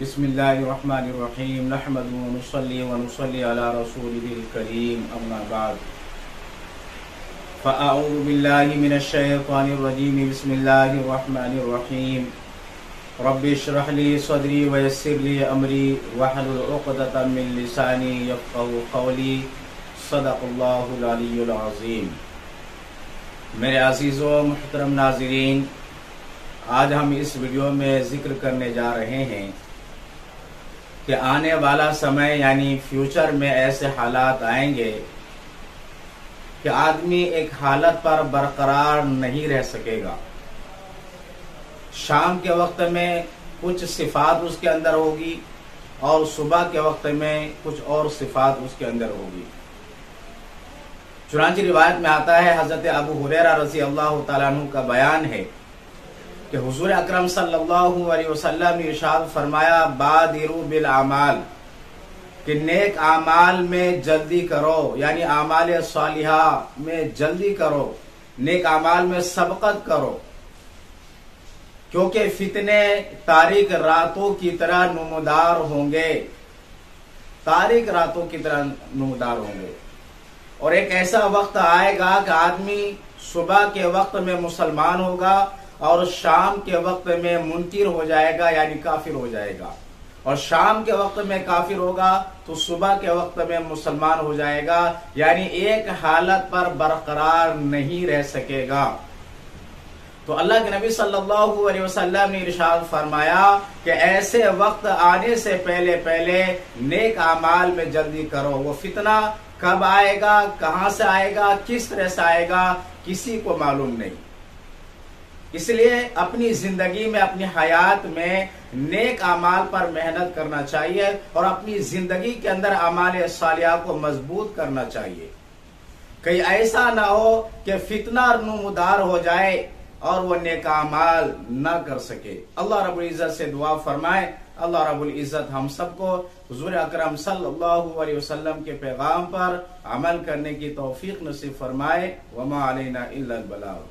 بسم الله الرحمن الرحيم نحمد ونصلي ونصلي على رسوله الكريم أما بعد. فأعوذ بالله من الشيطان الرجيم بسم الله الرحمن الرحيم رب اشرح لي صدري ويسر لي أمري واحلل عقدة من لساني يفقه قولي صدق الله العلي العظيم میرے عزیز و محترم ناظرین، آج ہم اس ویڈیو میں ذکر کرنے جا رہے ہیں کہ آنے والا سمے یعنی فیوچر میں ایسے حالات آئیں گے کہ آدمی ایک حالت پر برقرار نہیں رہ سکے گا۔ شام کے وقت میں کچھ صفات اس کے اندر ہوگی اور صبح کے وقت میں کچھ اور صفات اس کے اندر ہوگی۔ چنانچہ روایت میں آتا ہے، حضرت ابو حریرہ رضی اللہ تعالیٰ عنہ کا بیان ہے کہ حضور اکرم صلی اللہ علیہ وسلم نے ارشاد فرمایا، بادرو بالعمال، کہ نیک اعمال میں جلدی کرو یعنی اعمال صالحہ میں جلدی کرو، نیک اعمال میں سبقت کرو۔ کیونکہ فتنے تاریخ راتوں کی طرح نمودار ہوں گے۔ تاریخ راتوں کی طرح نمودار ہوں گے۔ اور ایک ایسا وقت آئے گا کہ آدمی صبح کے وقت میں مسلمان ہوگا اور شام کے وقت میں منکر ہو جائے گا یعنی کافر ہو جائے گا۔ اور شام کے وقت میں کافر ہوگا تو صبح کے وقت میں مسلمان ہو جائے گا یعنی ایک حالت پر برقرار نہیں رہ سکے گا۔ تو اللہ کے نبی صلی اللہ علیہ وسلم نے ارشاد فرمایا کہ ایسے وقت آنے سے پہلے پہلے نیک اعمال میں جلدی کرو۔ وہ فتنہ کب آئے گا، کہاں سے آئے گا، کس طرح سے آئے گا، کسی کو معلوم نہیں۔ اس لیے اپنی زندگی میں، اپنی حیات میں نیک اعمال پر محنت کرنا چاہیے اور اپنی زندگی کے اندر اعمال صالحہ کو مضبوط کرنا چاہیے۔ کہیں ایسا نہ ہو کہ فتنہ نمودار ہو جائے اور وہ نیک اعمال نہ کر سکے۔ اللہ رب العزت سے دعا فرمائے۔ اللہ رب العزت ہم سب کو حضور اکرم صلی اللہ علیہ وسلم کے پیغام پر عمل کرنے کی توفیق نصیب فرمائے۔ وما علینا الا البلاغ۔